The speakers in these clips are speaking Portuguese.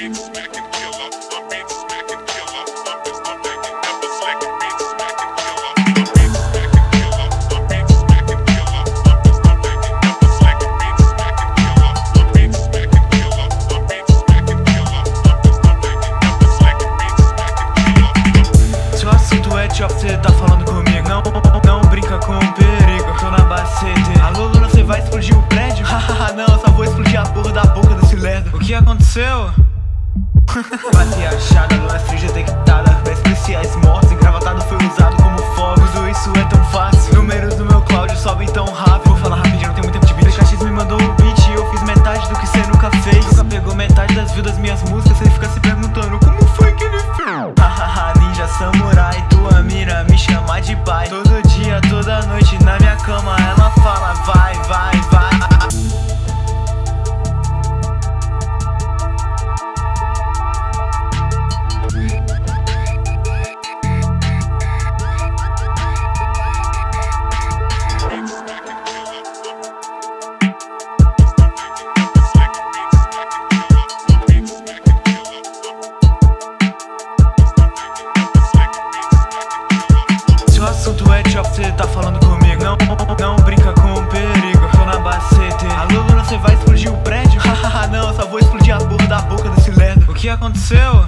Seu assunto é teu, Você tá falando comigo, não, não brinca com o perigo Tô na bacete Alô, Luna, você vai explodir o prédio? Hahaha, não, eu só vou explodir a porra da boca desse lerdo O que aconteceu? Bati achada, Luna Street detectada Dez policiais mortos, engravatado foi usado como fogo. Tudo isso é tão fácil. Números do meu Cláudio sobem tão rápido. Vou falar rapidinho, não tem muito tempo de PKX me mandou um beat e eu fiz metade do que cê nunca fez. Nunca pegou metade das views das minhas músicas. Cê fica se perguntando como foi que ele fez? Hahaha, ninja samurai, tua mira me chama de pai. Todo dia, toda noite na minha cama ela assunto é chop, cê tá falando comigo. Não, não brinca com o perigo Tô na base CT Alô, Luna, cê vai explodir o prédio? Hahaha, não, só vou explodir a porra da boca desse lerdo. O que aconteceu?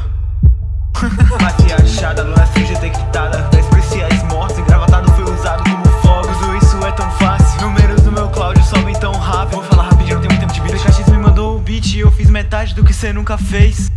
Bati achada, Luna Street detectada. Dez policiais mortos, engravatado foi usado como fogo Tudo isso é tão fácil. Números do meu Cláudio sobem tão rápido. Vou falar rapidinho, não tem muito tempo de vídeo PKX me mandou o beat e eu fiz metade do que cê nunca fez